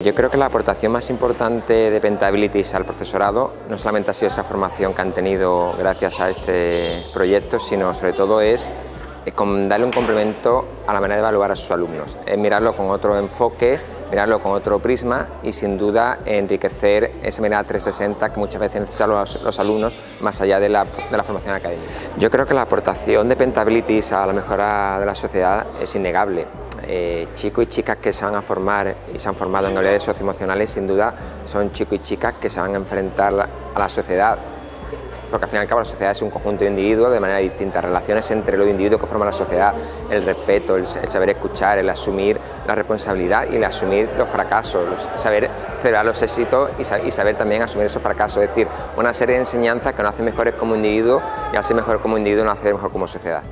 Yo creo que la aportación más importante de Pentabilities al profesorado no solamente ha sido esa formación que han tenido gracias a este proyecto, sino sobre todo es eh, darle un complemento a la manera de evaluar a sus alumnos, es mirarlo con otro enfoque, mirarlo con otro prisma y sin duda enriquecer esa mirada 360 que muchas veces necesitan los, alumnos más allá de la, de la, formación académica. Yo creo que la aportación de Pentabilities a la mejora de la sociedad es innegable. Eh, chicos y chicas que se van a formar y se han formado en habilidades socioemocionales sin duda son chicos y chicas que se van a enfrentar a la sociedad porque al fin y al cabo la sociedad es un conjunto de individuos de manera distinta, relaciones entre los individuos que forman la sociedad, el respeto, el, saber escuchar, el asumir la responsabilidad y el asumir los fracasos, saber celebrar los éxitos y, saber también asumir esos fracasos, es decir, una serie de enseñanzas que nos hacen mejores como individuos y al ser mejor como individuo nos hace mejor como sociedad.